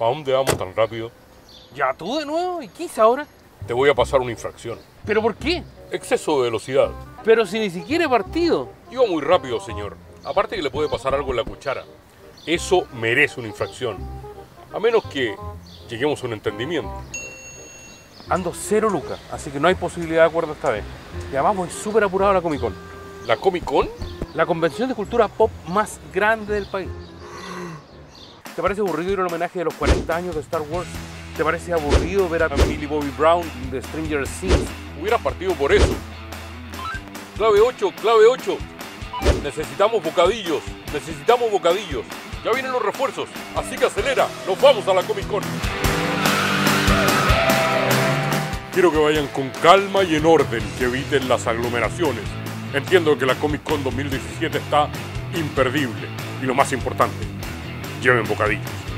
¿Para dónde vamos tan rápido? ¿Ya tú de nuevo? ¿Y qué hice ahora? Te voy a pasar una infracción. ¿Pero por qué? Exceso de velocidad. Pero si ni siquiera he partido. Iba muy rápido, señor. Aparte que le puede pasar algo en la cuchara. Eso merece una infracción. A menos que lleguemos a un entendimiento. Ando cero lucas, así que no hay posibilidad de acuerdo esta vez. Y además voy súper apurado a la Comic Con. ¿La Comic Con? La convención de cultura pop más grande del país. ¿Te parece aburrido ir al homenaje de los 40 años de Star Wars? ¿Te parece aburrido ver a Millie Bobby Brown de Stranger Things? Hubiera partido por eso. Clave 8, clave 8. Necesitamos bocadillos, necesitamos bocadillos. Ya vienen los refuerzos, así que acelera. Nos vamos a la Comic Con. Quiero que vayan con calma y en orden, que eviten las aglomeraciones. Entiendo que la Comic Con 2017 está imperdible. Y lo más importante, lleven bocadillos.